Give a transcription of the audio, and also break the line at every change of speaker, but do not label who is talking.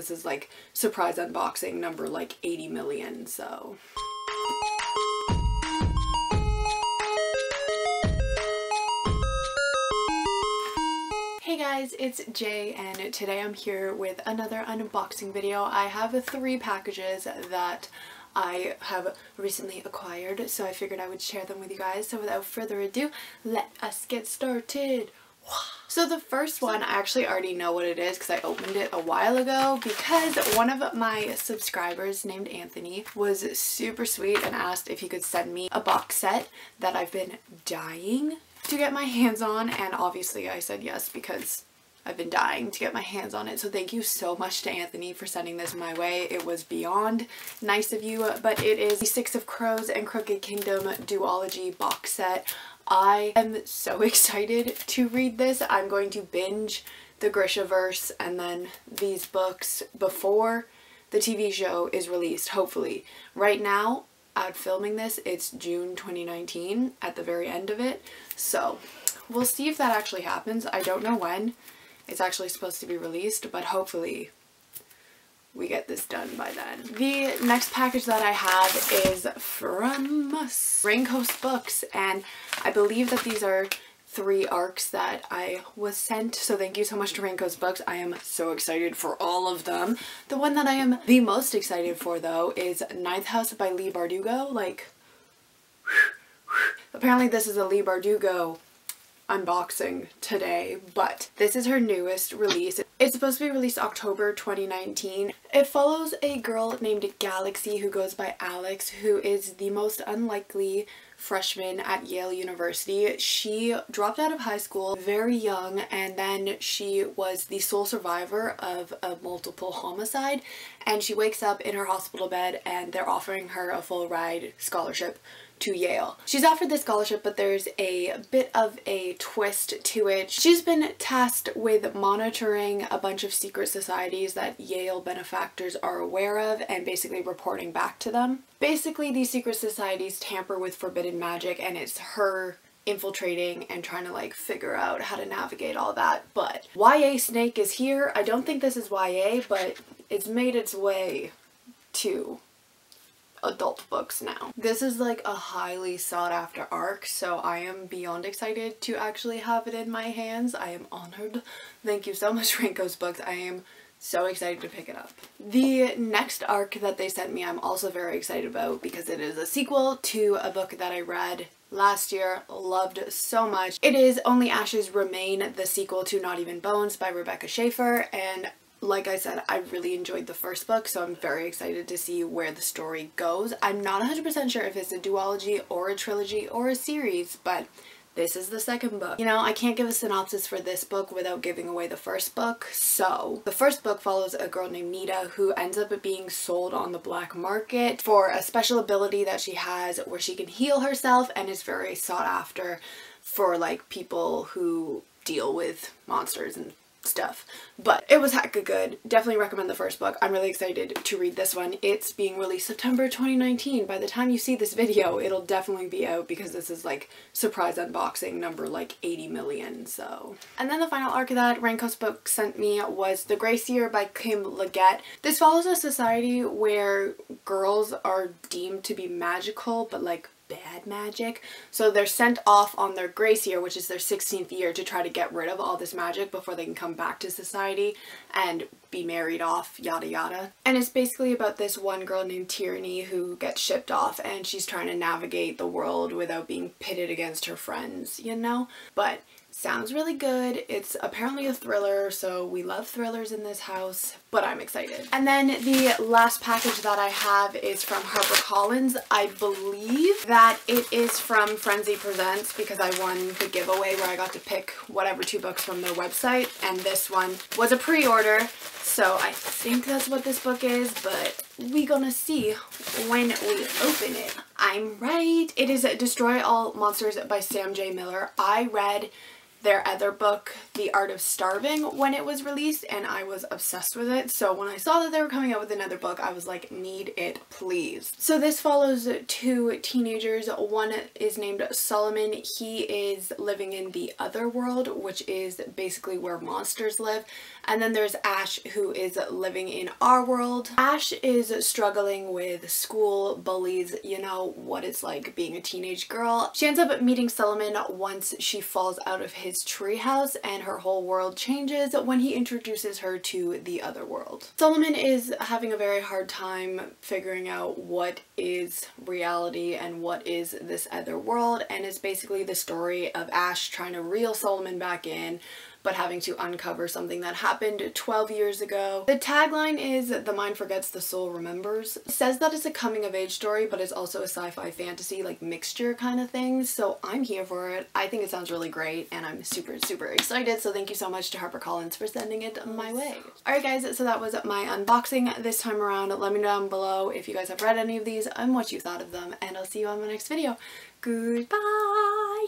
this is like surprise unboxing number like 80 million, so. Hey guys, it's Jay and today I'm here with another unboxing video. I have three packages that I have recently acquired so I figured I would share them with you guys. So without further ado, let us get started. So the first one, I actually already know what it is because I opened it a while ago because one of my subscribers named Anthony was super sweet and asked if he could send me a box set that I've been dying to get my hands on and obviously I said yes because I've been dying to get my hands on it. So thank you so much to Anthony for sending this my way. It was beyond nice of you, but it is the Six of Crows and Crooked Kingdom duology box set. I am so excited to read this. I'm going to binge the Grishaverse and then these books before the TV show is released, hopefully. Right now, out filming this, it's June 2019 at the very end of it. So we'll see if that actually happens. I don't know when it's actually supposed to be released, but hopefully we get this done by then. The next package that I have is from Raincoast Books and I believe that these are three arcs that I was sent so thank you so much to Raincoast Books. I am so excited for all of them. The one that I am the most excited for though is Ninth House by Leigh Bardugo. Like apparently this is a Leigh Bardugo unboxing today, but this is her newest release. It's supposed to be released October 2019. It follows a girl named Galaxy who goes by Alex, who is the most unlikely freshman at Yale University. She dropped out of high school very young and then she was the sole survivor of a multiple homicide and she wakes up in her hospital bed and they're offering her a full ride scholarship to Yale. She's offered this scholarship, but there's a bit of a twist to it. She's been tasked with monitoring a bunch of secret societies that Yale benefactors are aware of and basically reporting back to them. Basically, these secret societies tamper with forbidden magic and it's her infiltrating and trying to like figure out how to navigate all that. But YA Snake is here. I don't think this is YA, but it's made its way to adult books now. This is like a highly sought after arc so I am beyond excited to actually have it in my hands. I am honored. Thank you so much Raincoast Books. I am so excited to pick it up. The next arc that they sent me I'm also very excited about because it is a sequel to a book that I read last year, loved so much. It is Only Ashes Remain, the sequel to Not Even Bones by Rebecca Schaeffer and like I said, I really enjoyed the first book, so I'm very excited to see where the story goes. I'm not 100% sure if it's a duology or a trilogy or a series, but this is the second book. You know, I can't give a synopsis for this book without giving away the first book. So, the first book follows a girl named Nita who ends up being sold on the black market for a special ability that she has where she can heal herself and is very sought after for like people who deal with monsters and stuff. But it was hecka good. Definitely recommend the first book. I'm really excited to read this one. It's being released September 2019. By the time you see this video, it'll definitely be out because this is like surprise unboxing number like 80 million, so. And then the final arc that Raincoast Book sent me was The Grace Year by Kim Liggett. This follows a society where girls are deemed to be magical, but like bad magic. So they're sent off on their grace year, which is their 16th year, to try to get rid of all this magic before they can come back to society and be married off, yada yada. And it's basically about this one girl named Tierney who gets shipped off and she's trying to navigate the world without being pitted against her friends, you know? But Sounds really good. It's apparently a thriller, so we love thrillers in this house, but I'm excited. And then the last package that I have is from HarperCollins. I believe that it is from Frenzy Presents because I won the giveaway where I got to pick whatever two books from their website, and this one was a pre-order, so I think that's what this book is, but we gonna see when we open it. I'm right. It is Destroy All Monsters by Sam J. Miller. I read their other book, The Art of Starving, when it was released and I was obsessed with it. So when I saw that they were coming out with another book, I was like, need it please. So this follows two teenagers. One is named Solomon. He is living in the other world, which is basically where monsters live. And then there's Ash who is living in our world. Ash is struggling with school, bullies, you know, what it's like being a teenage girl. She ends up meeting Solomon once she falls out of his treehouse and her whole world changes when he introduces her to the other world. Solomon is having a very hard time figuring out what is reality and what is this other world and it's basically the story of Ash trying to reel Solomon back in but having to uncover something that happened 12 years ago. The tagline is The Mind Forgets, the Soul Remembers. It says that it's a coming of age story, but it's also a sci-fi fantasy like mixture kind of thing, so I'm here for it. I think it sounds really great and I'm super, super excited, so thank you so much to HarperCollins for sending it my way. Alright guys, so that was my unboxing this time around. Let me know down below if you guys have read any of these and what you thought of them, and I'll see you on my next video. Goodbye!